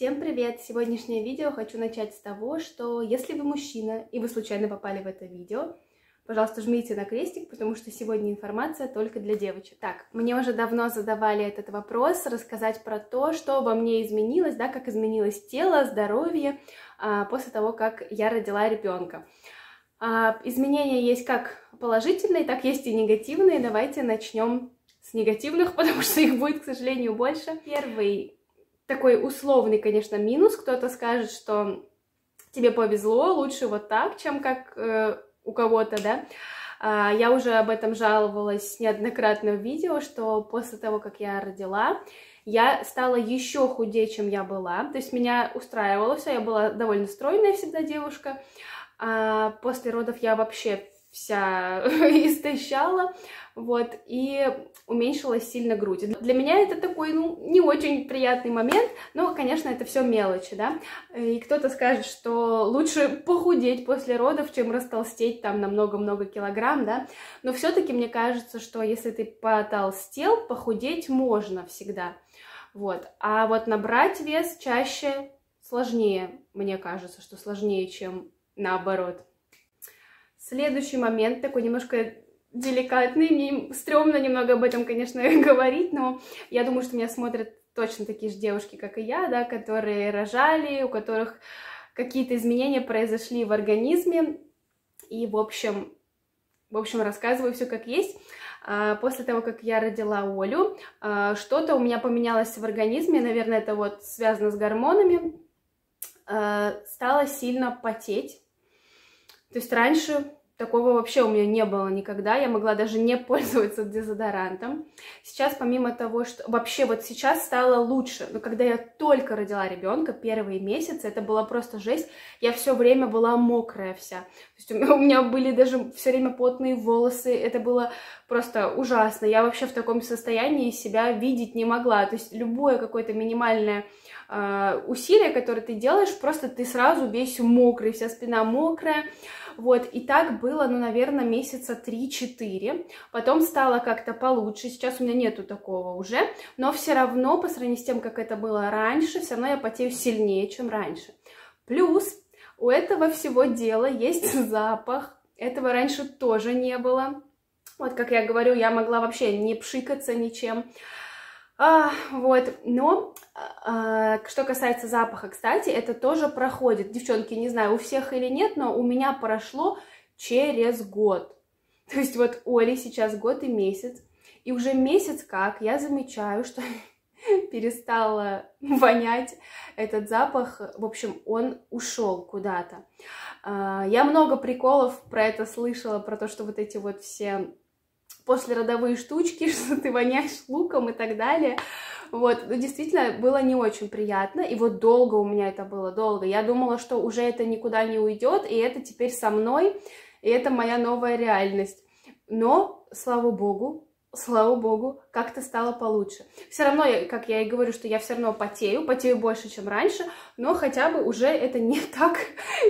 Всем привет! Сегодняшнее видео хочу начать с того, что если вы мужчина и вы случайно попали в это видео, пожалуйста, жмите на крестик, потому что сегодня информация только для девочек. Так, мне уже давно задавали этот вопрос, рассказать про то, что во мне изменилось, да, как изменилось тело, здоровье а, после того, как я родила ребенка. А, изменения есть как положительные, так есть и негативные. Давайте начнем с негативных, потому что их будет, к сожалению, больше. Первый такой условный, конечно, минус. Кто-то скажет, что тебе повезло, лучше вот так, чем как э, у кого-то, да. А, я уже об этом жаловалась неоднократно в видео, что после того, как я родила, я стала еще худее, чем я была. То есть меня устраивало все, я была довольно стройная всегда девушка. А после родов я вообще вся истощала, вот, и уменьшилась сильно грудь. Для меня это такой, ну, не очень приятный момент, но, конечно, это все мелочи, да, и кто-то скажет, что лучше похудеть после родов, чем растолстеть там на много-много килограмм, да, но все-таки мне кажется, что если ты потолстел, похудеть можно всегда, вот, а вот набрать вес чаще сложнее, мне кажется, что сложнее, чем наоборот. Следующий момент, такой немножко деликатный, мне стрёмно немного об этом, конечно, говорить, но я думаю, что меня смотрят точно такие же девушки, как и я, да, которые рожали, у которых какие-то изменения произошли в организме, и, в общем, в общем, рассказываю все как есть. А, после того, как я родила Олю, а, что-то у меня поменялось в организме, наверное, это вот связано с гормонами, а, стала сильно потеть. То есть раньше Такого вообще у меня не было никогда, я могла даже не пользоваться дезодорантом. Сейчас, помимо того, что вообще вот сейчас стало лучше, но когда я только родила ребенка, первые месяцы, это была просто жесть, я все время была мокрая вся. То есть у меня, были даже все время потные волосы, это было просто ужасно. Я вообще в таком состоянии себя видеть не могла. То есть любое какое-то минимальное э, усилие, которое ты делаешь, просто ты сразу весь мокрый, вся спина мокрая. Вот, и так было, ну, наверное, месяца 3-4. Потом стало как-то получше. Сейчас у меня нету такого уже. Но все равно, по сравнению с тем, как это было раньше, все равно я потею сильнее, чем раньше. Плюс у этого всего дела есть запах. Этого раньше тоже не было. Вот, как я говорю, я могла вообще не пшикаться ничем. А, вот, но а, что касается запаха, кстати, это тоже проходит. Девчонки, не знаю, у всех или нет, но у меня прошло через год. То есть вот Оли сейчас год и месяц, и уже месяц как я замечаю, что перестала вонять этот запах. В общем, он ушел куда-то. А, я много приколов про это слышала, про то, что вот эти вот все послеродовые штучки, что ты воняешь луком и так далее. Вот, ну, действительно, было не очень приятно, и вот долго у меня это было, долго. Я думала, что уже это никуда не уйдет, и это теперь со мной, и это моя новая реальность. Но, слава богу, слава богу, как-то стало получше. Все равно, как я и говорю, что я все равно потею, потею больше, чем раньше, но хотя бы уже это не так,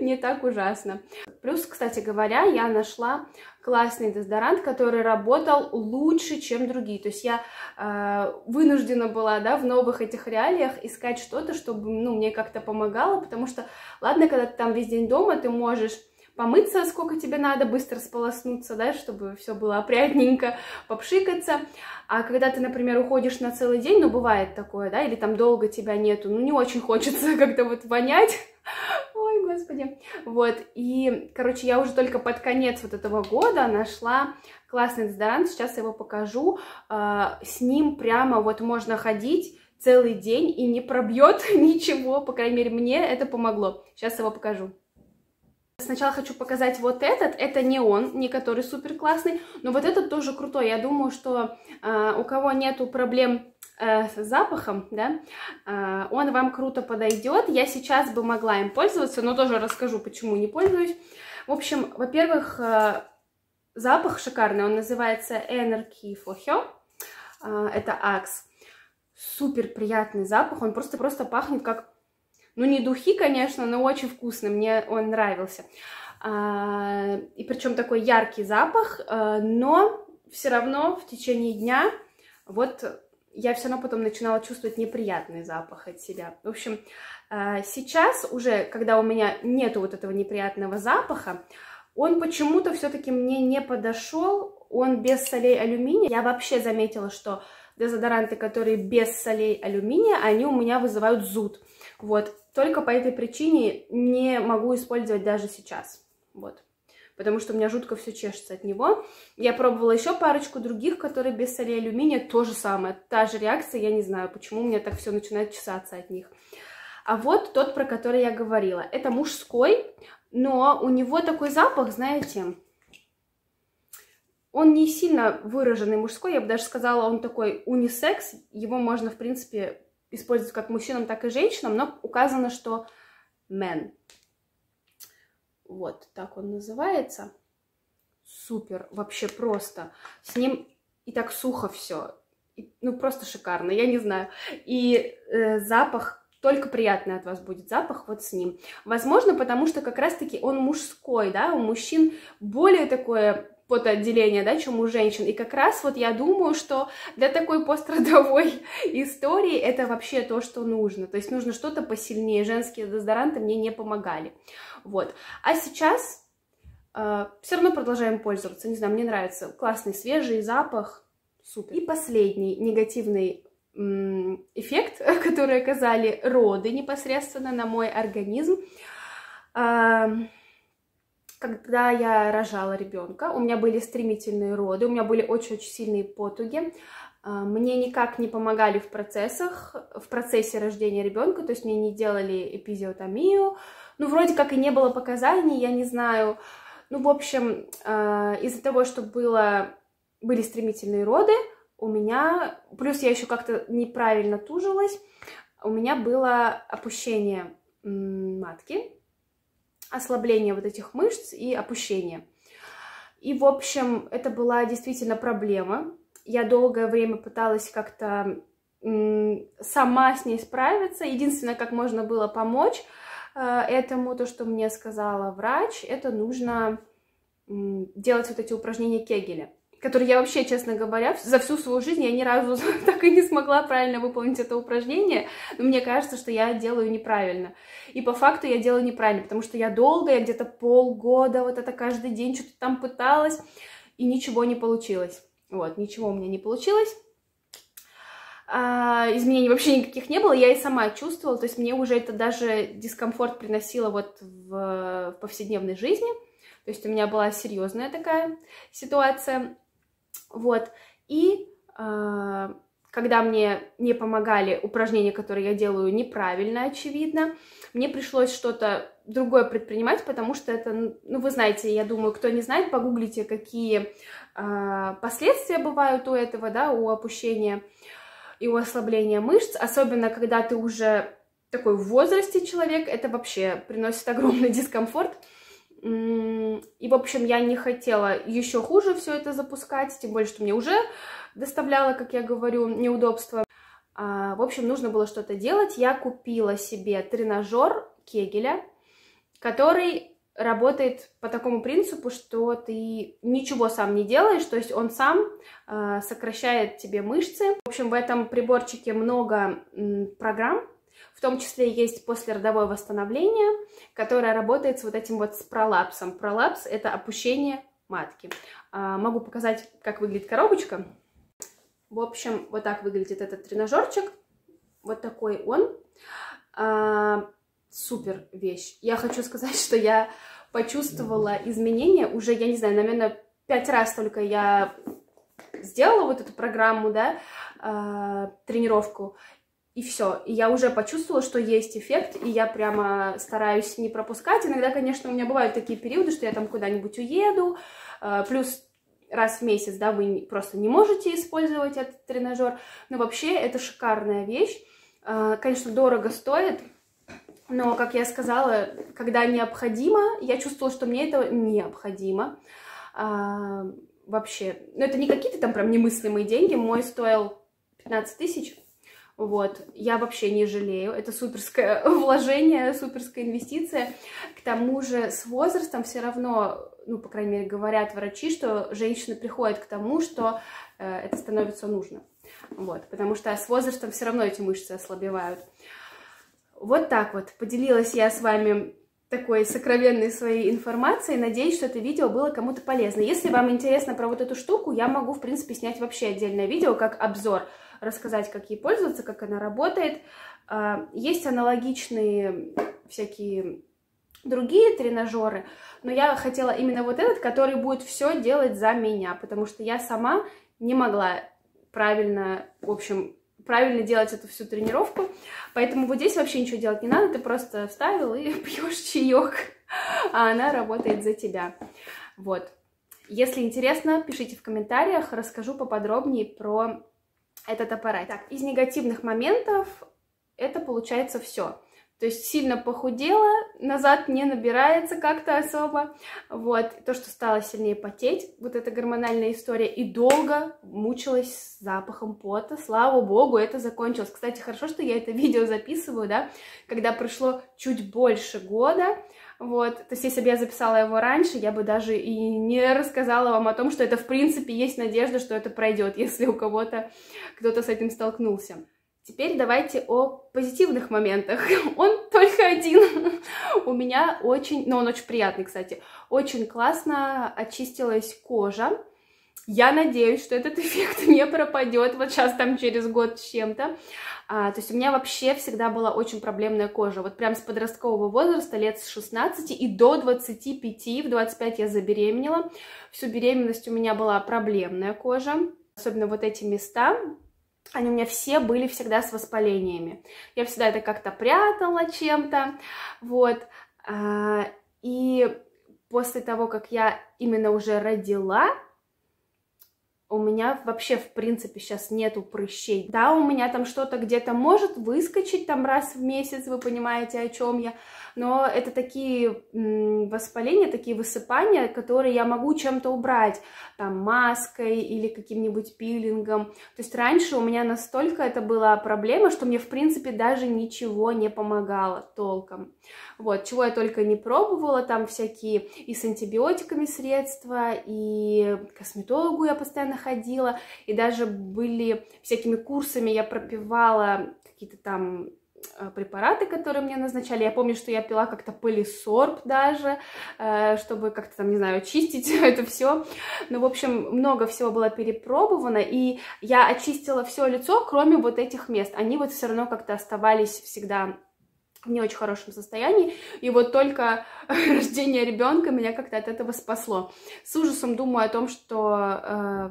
не так ужасно. Плюс, кстати говоря, я нашла классный дезодорант, который работал лучше, чем другие. То есть я э, вынуждена была, да, в новых этих реалиях искать что-то, чтобы, ну, мне как-то помогало, потому что, ладно, когда ты там весь день дома, ты можешь помыться, сколько тебе надо, быстро сполоснуться, да, чтобы все было опрятненько, попшикаться. А когда ты, например, уходишь на целый день, ну, бывает такое, да, или там долго тебя нету, ну, не очень хочется как-то вот вонять, ой, господи, вот, и, короче, я уже только под конец вот этого года нашла классный дезодорант, сейчас я его покажу, а, с ним прямо вот можно ходить, целый день и не пробьет ничего, по крайней мере, мне это помогло. Сейчас его покажу. Сначала хочу показать вот этот, это не он, не который супер классный, но вот этот тоже крутой. Я думаю, что э, у кого нету проблем э, с запахом, да, э, он вам круто подойдет. Я сейчас бы могла им пользоваться, но тоже расскажу, почему не пользуюсь. В общем, во-первых, э, запах шикарный, он называется Energy Фохё, э, это Axe. Супер приятный запах, он просто-просто пахнет как ну, не духи, конечно, но очень вкусно, мне он нравился. А, и причем такой яркий запах, а, но все равно в течение дня вот я все равно потом начинала чувствовать неприятный запах от себя. В общем, э, сейчас уже, когда у меня нету вот этого неприятного запаха, он почему-то все-таки мне не подошел, он без солей алюминия. Я вообще заметила, что дезодоранты, которые без солей алюминия, они у меня вызывают зуд. Вот, только по этой причине не могу использовать даже сейчас. Вот. Потому что у меня жутко все чешется от него. Я пробовала еще парочку других, которые без солей алюминия, то же самое, та же реакция, я не знаю, почему у меня так все начинает чесаться от них. А вот тот, про который я говорила, это мужской, но у него такой запах, знаете, он не сильно выраженный мужской, я бы даже сказала, он такой унисекс, его можно, в принципе, использовать как мужчинам, так и женщинам, но указано, что men. Вот, так он называется. Супер, вообще просто. С ним и так сухо все. Ну, просто шикарно, я не знаю. И э, запах только приятный от вас будет запах вот с ним. Возможно, потому что как раз-таки он мужской, да, у мужчин более такое потоотделение, да, чем у женщин. И как раз вот я думаю, что для такой пострадовой истории это вообще то, что нужно. То есть нужно что-то посильнее. Женские дезодоранты мне не помогали. Вот. А сейчас э, все равно продолжаем пользоваться. Не знаю, мне нравится. Классный свежий запах. Супер. И последний негативный эффект, который оказали роды непосредственно на мой организм. Э, когда я рожала ребенка, у меня были стремительные роды, у меня были очень-очень сильные потуги. А, мне никак не помогали в процессах, в процессе рождения ребенка, то есть мне не делали эпизиотомию, ну, вроде как и не было показаний, я не знаю. Ну, в общем, а, из-за того, что было, были стремительные роды, у меня, плюс я еще как-то неправильно тужилась, у меня было опущение матки, ослабление вот этих мышц и опущение. И, в общем, это была действительно проблема. Я долгое время пыталась как-то сама с ней справиться. Единственное, как можно было помочь э, этому, то, что мне сказала врач, это нужно делать вот эти упражнения Кегеля который я вообще, честно говоря, за всю свою жизнь я ни разу так и не смогла правильно выполнить это упражнение, но мне кажется, что я делаю неправильно. И по факту я делаю неправильно, потому что я долго, я где-то полгода вот это каждый день что-то там пыталась, и ничего не получилось. Вот, ничего у меня не получилось. А, изменений вообще никаких не было, я и сама чувствовала, то есть мне уже это даже дискомфорт приносило вот в, в повседневной жизни, то есть у меня была серьезная такая ситуация, вот. И э, когда мне не помогали упражнения, которые я делаю неправильно, очевидно, мне пришлось что-то другое предпринимать, потому что это, ну, вы знаете, я думаю, кто не знает, погуглите, какие э, последствия бывают у этого, да, у опущения и у ослабления мышц, особенно когда ты уже такой в возрасте человек, это вообще приносит огромный дискомфорт. И, в общем, я не хотела еще хуже все это запускать, тем более, что мне уже доставляло, как я говорю, неудобства. А, в общем, нужно было что-то делать. Я купила себе тренажер Кегеля, который работает по такому принципу, что ты ничего сам не делаешь, то есть он сам э, сокращает тебе мышцы. В общем, в этом приборчике много м, программ, в том числе есть послеродовое восстановление, которое работает с вот этим вот с пролапсом. Пролапс – это опущение матки. А, могу показать, как выглядит коробочка. В общем, вот так выглядит этот тренажерчик. Вот такой он. А, супер вещь. Я хочу сказать, что я почувствовала изменения уже, я не знаю, наверное, пять раз только я сделала вот эту программу, да, э, тренировку, и все. И я уже почувствовала, что есть эффект, и я прямо стараюсь не пропускать. Иногда, конечно, у меня бывают такие периоды, что я там куда-нибудь уеду, э, плюс раз в месяц, да, вы просто не можете использовать этот тренажер, но вообще это шикарная вещь. Э, конечно, дорого стоит, но, как я сказала, когда необходимо, я чувствовала, что мне это необходимо. А, вообще, ну это не какие-то там прям немыслимые деньги, мой стоил 15 тысяч, вот, я вообще не жалею, это суперское вложение, суперская инвестиция. К тому же с возрастом все равно, ну, по крайней мере, говорят врачи, что женщины приходят к тому, что э, это становится нужно. Вот, потому что с возрастом все равно эти мышцы ослабевают. Вот так вот, поделилась я с вами такой сокровенной своей информацией. Надеюсь, что это видео было кому-то полезно. Если вам интересно про вот эту штуку, я могу, в принципе, снять вообще отдельное видео, как обзор, рассказать, как ей пользоваться, как она работает. А, есть аналогичные всякие другие тренажеры, но я хотела именно вот этот, который будет все делать за меня, потому что я сама не могла правильно, в общем, правильно делать эту всю тренировку. Поэтому вот здесь вообще ничего делать не надо, ты просто вставил и пьешь чаек, а она работает за тебя. Вот. Если интересно, пишите в комментариях, расскажу поподробнее про этот аппарат. Так, из негативных моментов это получается все. То есть сильно похудела, назад не набирается как-то особо. Вот, то, что стала сильнее потеть, вот эта гормональная история, и долго мучилась с запахом пота. Слава богу, это закончилось. Кстати, хорошо, что я это видео записываю, да, когда прошло чуть больше года, вот, то есть если бы я записала его раньше, я бы даже и не рассказала вам о том, что это в принципе есть надежда, что это пройдет, если у кого-то кто-то с этим столкнулся. Теперь давайте о позитивных моментах. Он только один. У меня очень, но он очень приятный, кстати, очень классно очистилась кожа. Я надеюсь, что этот эффект не пропадет вот сейчас там через год с чем-то. А, то есть у меня вообще всегда была очень проблемная кожа. Вот прям с подросткового возраста, лет с 16 и до 25, в 25 я забеременела. Всю беременность у меня была проблемная кожа. Особенно вот эти места, они у меня все были всегда с воспалениями. Я всегда это как-то прятала чем-то, вот. А, и после того, как я именно уже родила, у меня вообще, в принципе, сейчас нету прыщей. Да, у меня там что-то где-то может выскочить там раз в месяц, вы понимаете, о чем я, но это такие воспаления, такие высыпания, которые я могу чем-то убрать, там, маской или каким-нибудь пилингом. То есть раньше у меня настолько это была проблема, что мне, в принципе, даже ничего не помогало толком. Вот, чего я только не пробовала, там всякие и с антибиотиками средства, и косметологу я постоянно ходила, и даже были всякими курсами я пропивала какие-то там Э, препараты, которые мне назначали. Я помню, что я пила как-то полисорб даже, э, чтобы как-то там, не знаю, очистить это все. Ну, в общем, много всего было перепробовано, и я очистила все лицо, кроме вот этих мест. Они вот все равно как-то оставались всегда не очень хорошем состоянии, и вот только рождение ребенка меня как-то от этого спасло. С ужасом думаю о том, что э,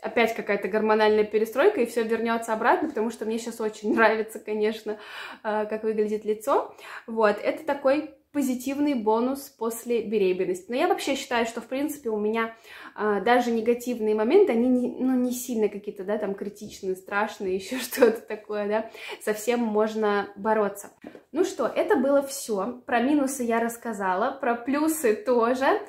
опять какая-то гормональная перестройка, и все вернется обратно, потому что мне сейчас очень нравится, конечно, э, как выглядит лицо. Вот, это такой позитивный бонус после беременности. Но я вообще считаю, что, в принципе, у меня а, даже негативные моменты, они не, ну, не сильно какие-то, да, там, критичные, страшные, еще что-то такое, да, совсем можно бороться. Ну что, это было все. Про минусы я рассказала, про плюсы тоже.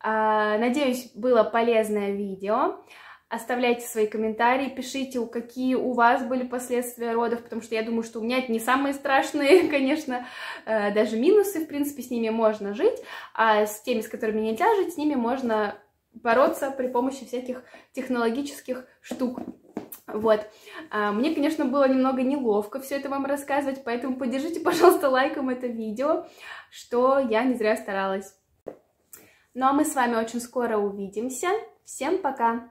А, надеюсь, было полезное видео. Оставляйте свои комментарии, пишите, какие у вас были последствия родов, потому что я думаю, что у меня это не самые страшные, конечно, э, даже минусы, в принципе, с ними можно жить, а с теми, с которыми нельзя жить, с ними можно бороться при помощи всяких технологических штук. Вот. А, мне, конечно, было немного неловко все это вам рассказывать, поэтому поддержите, пожалуйста, лайком это видео, что я не зря старалась. Ну а мы с вами очень скоро увидимся. Всем пока!